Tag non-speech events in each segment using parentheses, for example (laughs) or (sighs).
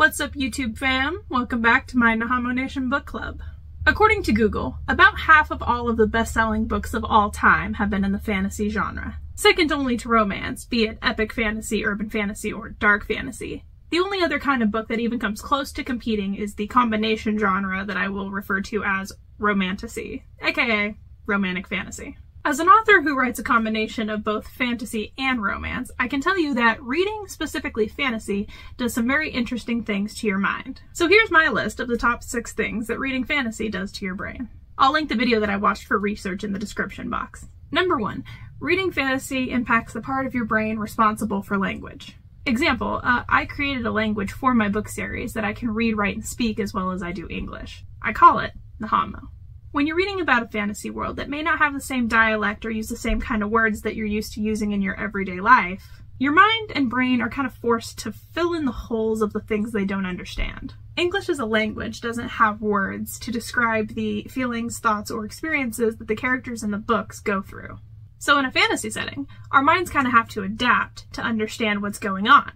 What's up YouTube fam? Welcome back to my NeHaMoe Nation book club. According to Google, about half of all of the best-selling books of all time have been in the fantasy genre. Second only to romance, be it epic fantasy, urban fantasy, or dark fantasy. The only other kind of book that even comes close to competing is the combination genre that I will refer to as romantasy, aka romantic fantasy. As an author who writes a combination of both fantasy and romance, I can tell you that reading specifically fantasy does some very interesting things to your mind. So here's my list of the top six things that reading fantasy does to your brain. I'll link the video that I watched for research in the description box. Number one, reading fantasy impacts the part of your brain responsible for language. Example, uh, I created a language for my book series that I can read, write, and speak as well as I do English. I call it NeHaMoe. When you're reading about a fantasy world that may not have the same dialect or use the same kind of words that you're used to using in your everyday life, your mind and brain are kind of forced to fill in the holes of the things they don't understand. English as a language doesn't have words to describe the feelings, thoughts, or experiences that the characters in the books go through. So in a fantasy setting, our minds kind of have to adapt to understand what's going on.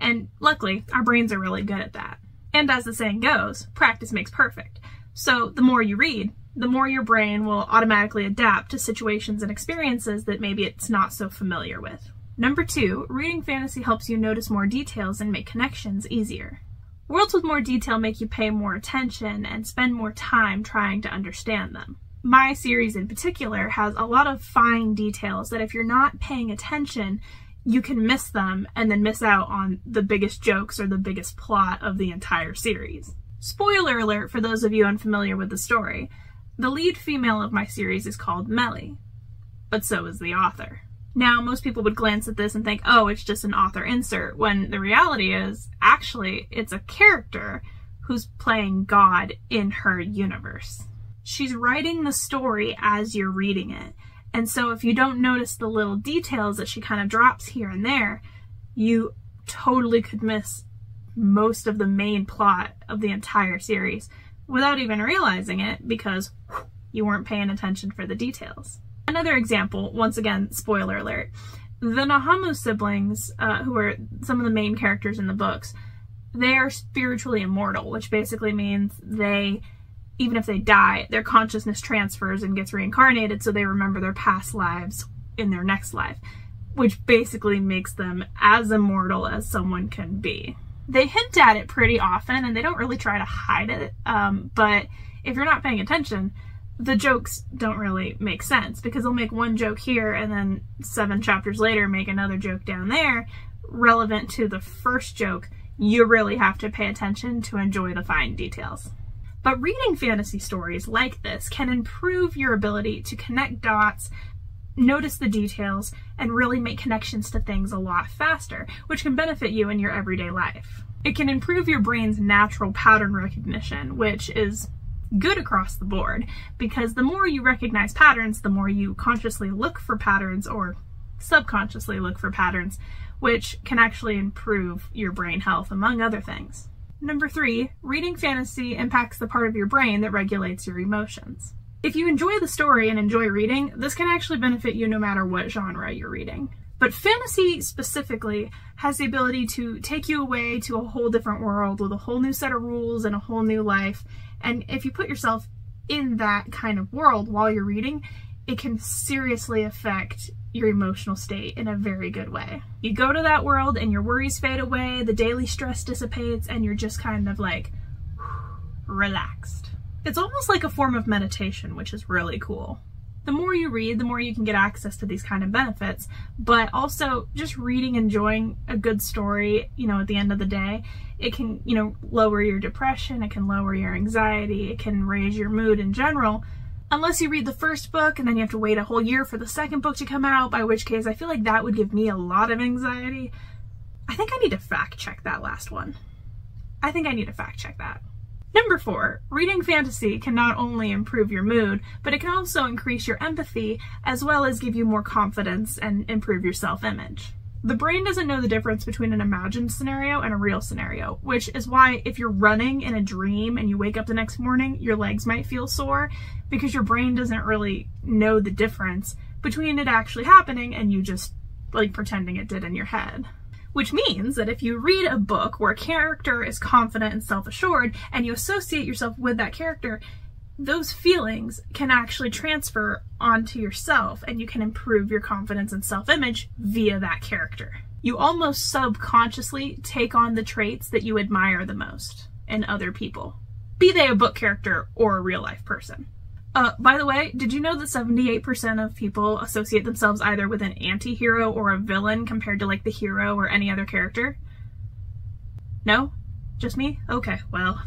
And luckily, our brains are really good at that. And as the saying goes, practice makes perfect. So the more you read, the more your brain will automatically adapt to situations and experiences that maybe it's not so familiar with. Number two, reading fantasy helps you notice more details and make connections easier. Worlds with more detail make you pay more attention and spend more time trying to understand them. My series in particular has a lot of fine details that if you're not paying attention, you can miss them and then miss out on the biggest jokes or the biggest plot of the entire series. Spoiler alert for those of you unfamiliar with the story. The lead female of my series is called Meli, but so is the author. Now, most people would glance at this and think, oh, it's just an author insert, when the reality is, actually, it's a character who's playing God in her universe. She's writing the story as you're reading it. And so if you don't notice the little details that she kind of drops here and there, you totally could miss most of the main plot of the entire series without even realizing it because you weren't paying attention for the details. Another example, once again, spoiler alert, the Nahamu siblings, uh, who are some of the main characters in the books, they are spiritually immortal, which basically means they, even if they die, their consciousness transfers and gets reincarnated so they remember their past lives in their next life, which basically makes them as immortal as someone can be they hint at it pretty often and they don't really try to hide it. Um, but if you're not paying attention, the jokes don't really make sense because they'll make one joke here and then seven chapters later make another joke down there relevant to the first joke. You really have to pay attention to enjoy the fine details. But reading fantasy stories like this can improve your ability to connect dots notice the details, and really make connections to things a lot faster, which can benefit you in your everyday life. It can improve your brain's natural pattern recognition, which is good across the board because the more you recognize patterns, the more you consciously look for patterns or subconsciously look for patterns, which can actually improve your brain health, among other things. Number three, reading fantasy impacts the part of your brain that regulates your emotions. If you enjoy the story and enjoy reading, this can actually benefit you no matter what genre you're reading. But fantasy specifically has the ability to take you away to a whole different world with a whole new set of rules and a whole new life. And if you put yourself in that kind of world while you're reading, it can seriously affect your emotional state in a very good way. You go to that world and your worries fade away, the daily stress dissipates, and you're just kind of like (sighs) relaxed. It's almost like a form of meditation, which is really cool. The more you read, the more you can get access to these kind of benefits, but also just reading, enjoying a good story, you know, at the end of the day, it can, you know, lower your depression, it can lower your anxiety, it can raise your mood in general. Unless you read the first book and then you have to wait a whole year for the second book to come out, by which case I feel like that would give me a lot of anxiety. I think I need to fact check that last one. I think I need to fact check that. Number four, reading fantasy can not only improve your mood, but it can also increase your empathy as well as give you more confidence and improve your self-image. The brain doesn't know the difference between an imagined scenario and a real scenario, which is why if you're running in a dream and you wake up the next morning, your legs might feel sore because your brain doesn't really know the difference between it actually happening and you just like pretending it did in your head Which means that if you read a book where a character is confident and self assured and you associate yourself with that character, those feelings can actually transfer onto yourself and you can improve your confidence and self image via that character. You almost subconsciously take on the traits that you admire the most in other people, be they a book character or a real life person. Uh, by the way, did you know that 78% of people associate themselves either with an anti hero or a villain compared to like the hero or any other character? No? Just me? Okay, well,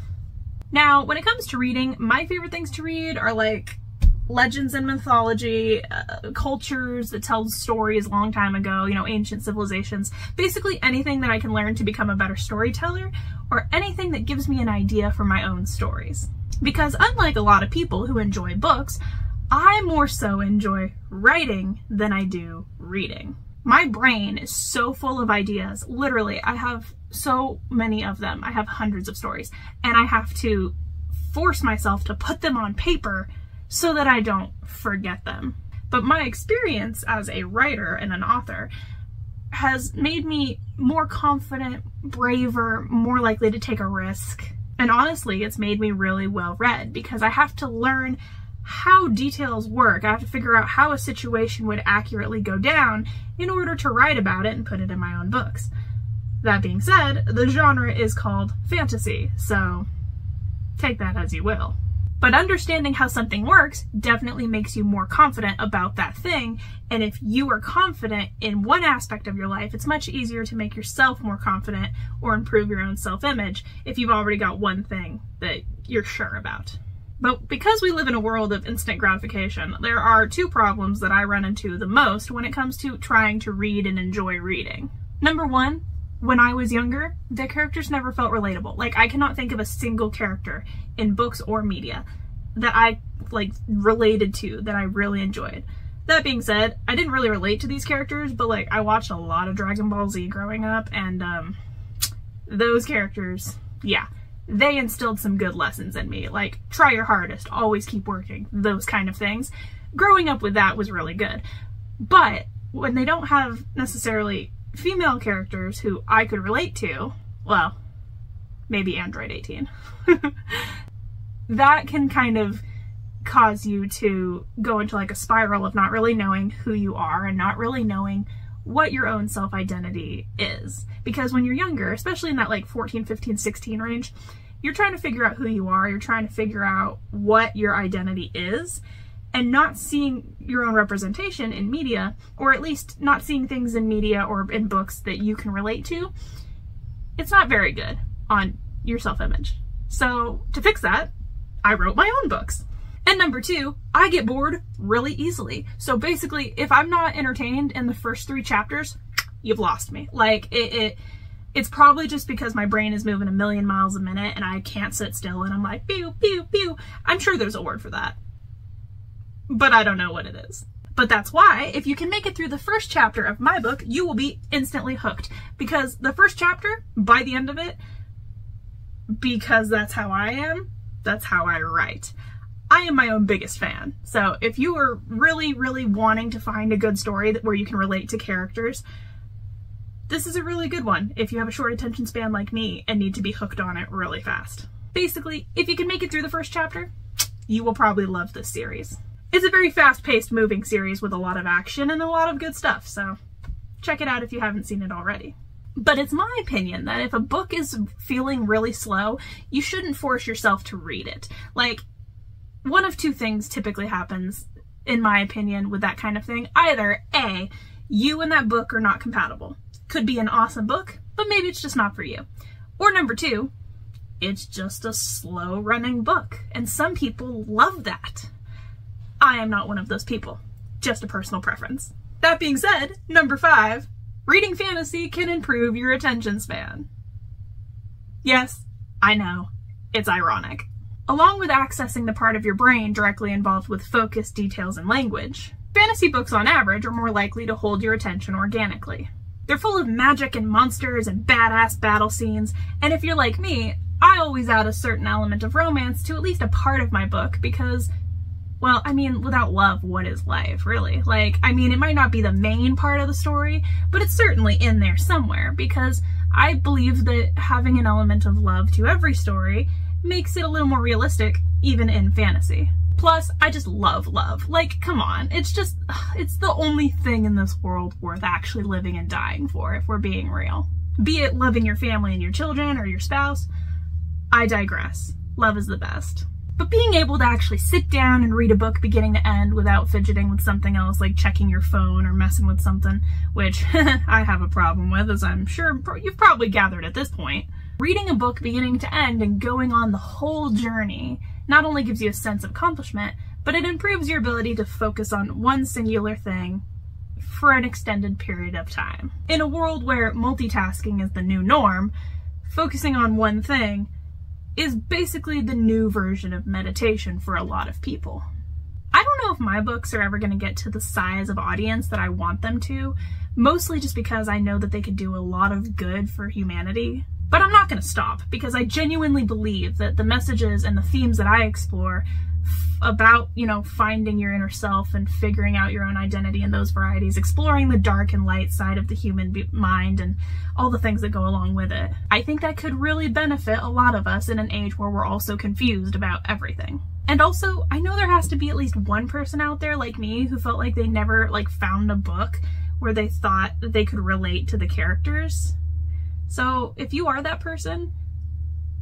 now, when it comes to reading, my favorite things to read are like legends and mythology, uh, cultures that tell stories long time ago, you know, ancient civilizations, basically anything that I can learn to become a better storyteller or anything that gives me an idea for my own stories. Because unlike a lot of people who enjoy books, I more so enjoy writing than I do reading. My brain is so full of ideas. Literally, I have so many of them. I have hundreds of stories, and I have to force myself to put them on paper so that I don't forget them. But my experience as a writer and an author has made me more confident, braver, more likely to take a risk. And honestly, it's made me really well read because I have to learn how details work. I have to figure out how a situation would accurately go down in order to write about it and put it in my own books. That being said, the genre is called fantasy, so take that as you will. But understanding how something works definitely makes you more confident about that thing. And if you are confident in one aspect of your life, it's much easier to make yourself more confident or improve your own self image if you've already got one thing that you're sure about. But because we live in a world of instant gratification, there are two problems that I run into the most when it comes to trying to read and enjoy reading. Number one, when I was younger, the characters never felt relatable. Like I cannot think of a single character in books or media that I like related to that I really enjoyed. That being said, I didn't really relate to these characters, but like I watched a lot of Dragon Ball Z growing up and um those characters, yeah, they instilled some good lessons in me. Like try your hardest, always keep working, those kind of things. Growing up with that was really good. But when they don't have necessarily female characters who I could relate to, well, maybe Android 18, (laughs) that can kind of cause you to go into like a spiral of not really knowing who you are and not really knowing what your own self identity is. Because when you're younger, especially in that like 14, 15, 16 range, you're trying to figure out who you are, you're trying to figure out what your identity is and not seeing your own representation in media, or at least not seeing things in media or in books that you can relate to, it's not very good on your self image. So, to fix that, I wrote my own books. And number two, I get bored really easily. So basically, if I'm not entertained in the first three chapters, you've lost me. Like, it, it it's probably just because my brain is moving a million miles a minute and I can't sit still and I'm like, pew, pew, pew. I'm sure there's a word for that but I don't know what it is. But that's why, if you can make it through the first chapter of my book, you will be instantly hooked. Because the first chapter, by the end of it, because that's how I am, that's how I write. I am my own biggest fan. So if you are really, really wanting to find a good story that, where you can relate to characters, this is a really good one if you have a short attention span like me and need to be hooked on it really fast. Basically, if you can make it through the first chapter, you will probably love this series. It's a very fast-paced moving series with a lot of action and a lot of good stuff, so check it out if you haven't seen it already. But it's my opinion that if a book is feeling really slow, you shouldn't force yourself to read it. Like, one of two things typically happens, in my opinion, with that kind of thing. Either A, you and that book are not compatible. Could be an awesome book, but maybe it's just not for you. Or number two, it's just a slow running book, and some people love that. I am not one of those people. Just a personal preference. That being said, number five, reading fantasy can improve your attention span. Yes, I know. It's ironic. Along with accessing the part of your brain directly involved with focus, details, and language, fantasy books on average are more likely to hold your attention organically. They're full of magic and monsters and badass battle scenes, and if you're like me, I always add a certain element of romance to at least a part of my book because well, I mean, without love, what is life, really? Like, I mean, it might not be the main part of the story, but it's certainly in there somewhere because I believe that having an element of love to every story makes it a little more realistic, even in fantasy. Plus, I just love love. Like, come on. It's just, (sighs) it's the only thing in this world worth actually living and dying for, if we're being real. Be it loving your family and your children or your spouse. I digress. Love is the best. But being able to actually sit down and read a book beginning to end without fidgeting with something else like checking your phone or messing with something, which (laughs) I have a problem with, as I'm sure you've probably gathered at this point. Reading a book beginning to end and going on the whole journey not only gives you a sense of accomplishment, but it improves your ability to focus on one singular thing for an extended period of time. In a world where multitasking is the new norm, focusing on one thing is basically the new version of meditation for a lot of people. I don't know if my books are ever going to get to the size of audience that I want them to, mostly just because I know that they could do a lot of good for humanity. But I'm not going to stop because I genuinely believe that the messages and the themes that I explore about, you know, finding your inner self and figuring out your own identity in those varieties, exploring the dark and light side of the human mind and all the things that go along with it. I think that could really benefit a lot of us in an age where we're also confused about everything. And also, I know there has to be at least one person out there like me who felt like they never like found a book where they thought that they could relate to the characters. So, if you are that person,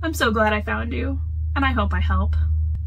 I'm so glad I found you, and I hope I help.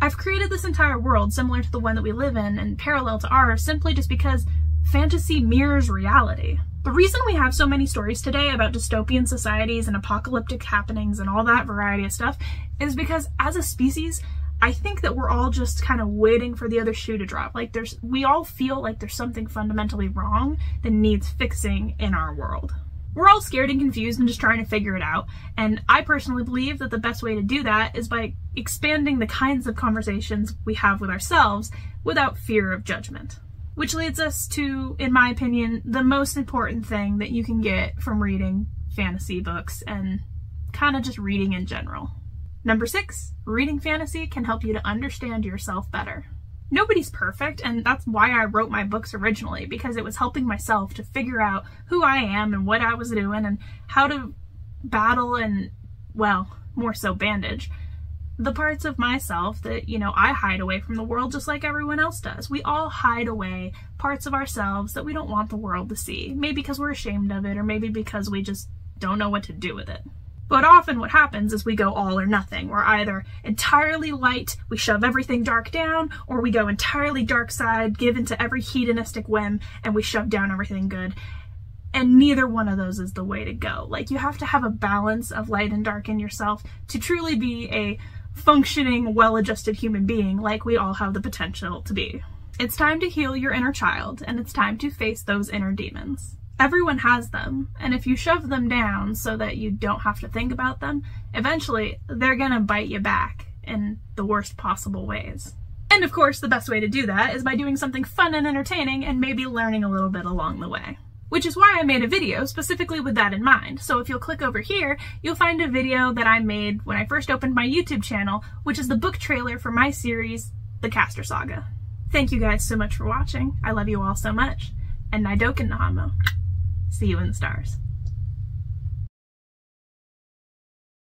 I've created this entire world similar to the one that we live in and parallel to ours simply just because fantasy mirrors reality. The reason we have so many stories today about dystopian societies and apocalyptic happenings and all that variety of stuff is because as a species, I think that we're all just kind of waiting for the other shoe to drop. Like there's we all feel like there's something fundamentally wrong that needs fixing in our world. We're all scared and confused and just trying to figure it out. And I personally believe that the best way to do that is by expanding the kinds of conversations we have with ourselves without fear of judgment. Which leads us to, in my opinion, the most important thing that you can get from reading fantasy books and kind of just reading in general. Number six, reading fantasy can help you to understand yourself better nobody's perfect and that's why I wrote my books originally because it was helping myself to figure out who I am and what I was doing and how to battle and well more so bandage the parts of myself that you know I hide away from the world just like everyone else does. We all hide away parts of ourselves that we don't want the world to see. Maybe because we're ashamed of it or maybe because we just don't know what to do with it. But often what happens is we go all or nothing. We're either entirely light, we shove everything dark down, or we go entirely dark side, give into every hedonistic whim, and we shove down everything good. And neither one of those is the way to go. Like, you have to have a balance of light and dark in yourself to truly be a functioning, well-adjusted human being like we all have the potential to be. It's time to heal your inner child, and it's time to face those inner demons. Everyone has them, and if you shove them down so that you don't have to think about them, eventually they're gonna bite you back in the worst possible ways. And of course, the best way to do that is by doing something fun and entertaining and maybe learning a little bit along the way. Which is why I made a video specifically with that in mind. So if you'll click over here, you'll find a video that I made when I first opened my YouTube channel, which is the book trailer for my series, The Castor Saga. Thank you guys so much for watching. I love you all so much. And Naidoken NeHaMoe. See you in stars.